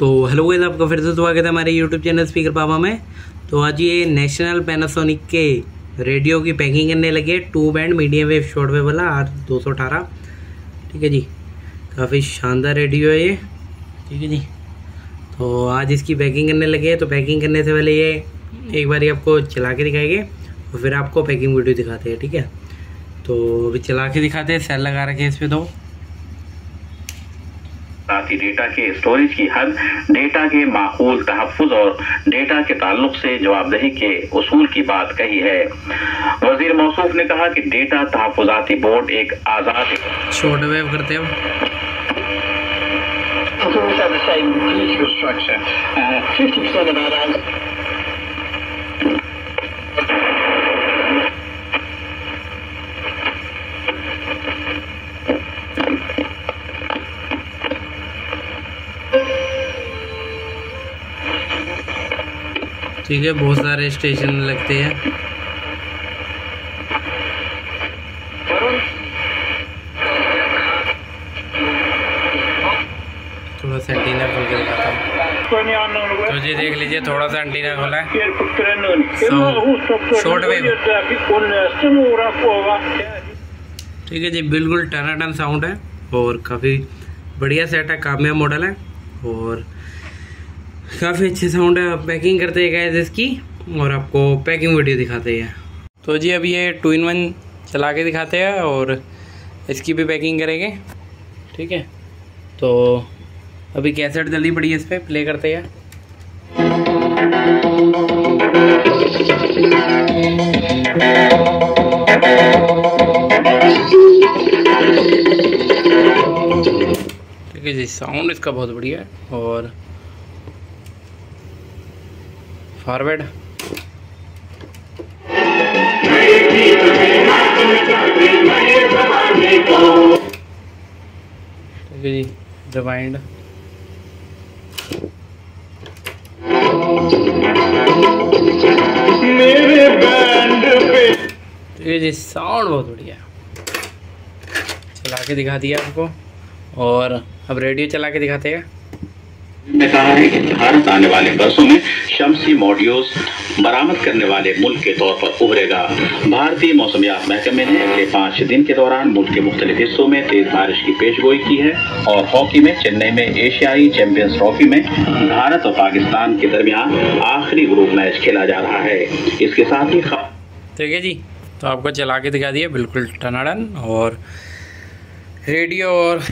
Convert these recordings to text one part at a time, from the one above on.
तो hello guys आपका फिर से स्वागत है हमारे यूट्यूब चैनल स्पीकर पापा में। तो आज ये नेशनल पैनासोनिक के रेडियो की पैकिंग करने लगे two band medium wave short wave वाला आर दो सौ अठारह। ठीक है जी, काफ़ी शानदार रेडियो है ये। ठीक है जी तो आज इसकी पैकिंग करने लगे तो पैकिंग करने से पहले ये एक बार आपको चला के दिखाएँगे और फिर आपको पैकिंग वीडियो दिखाते हैं। ठीक है तो अभी चला के दिखाते हैं सेल लगा रखे इस पर दो ही डेटा के स्टोरेज की हद डेटा के माकूल तहफ़ और डेटा के ताल्लुक से जवाबदेही के असूल की बात कही है। वज़ीर मौसूफ ने कहा कि डेटा तहफाती बोर्ड एक आज़ाद शॉर्ट वेव करते हो। ठीक है, बहुत सारे स्टेशन लगते हैं। थोड़ा सा एंटीना खोल के दिखाता तो जी देख लीजिए, थोड़ा सा एंटीना खोला है। ठीक है जी, बिल्कुल टनाटन साउंड है और काफ़ी बढ़िया सेट है, कामयाब मॉडल है और काफ़ी अच्छे साउंड है पैकिंग करते हैं गैस इसकी, और आपको पैकिंग वीडियो दिखाते हैं। तो जी अभी ये टू इन वन चला के दिखाते हैं, और इसकी भी पैकिंग करेंगे। ठीक है? तो अभी कैसेट जल्दी पड़ी है इस पर प्ले करते हैं। ठीक है जी साउंड इसका बहुत बढ़िया है, और फॉरवर्ड ठीक है जी रिवाइंड जी साउंड बहुत बढ़िया चला के दिखा दिया आपको। और अब रेडियो चला के दिखाते हैं। ने कहा है कि भारत आने वाले वर्षों में शमसी मॉड्यूल्स बरामद करने वाले मुल्क के तौर पर उभरेगा। भारतीय मौसमियात महकमे ने अगले पाँच दिन के दौरान मुल्क के मुख्तलिफ़ हिस्सों में तेज बारिश की पेशगोई की है और हॉकी में, चेन्नई में, एशियाई चैंपियंस ट्रॉफी में भारत और पाकिस्तान के दरमियान आखिरी ग्रुप मैच खेला जा रहा है। इसके साथ ही ठीक है जी तो आपको चला के दिखा दिया बिल्कुल टनाडन और रेडियो और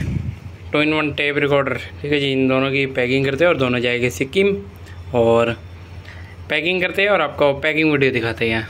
two in one tape recorder. ठीक है जी, इन दोनों की पैकिंग करते हैं और दोनों जाएँगे सिक्किम और पैकिंग करते हैं और आपको पैकिंग वीडियो दिखाते हैं।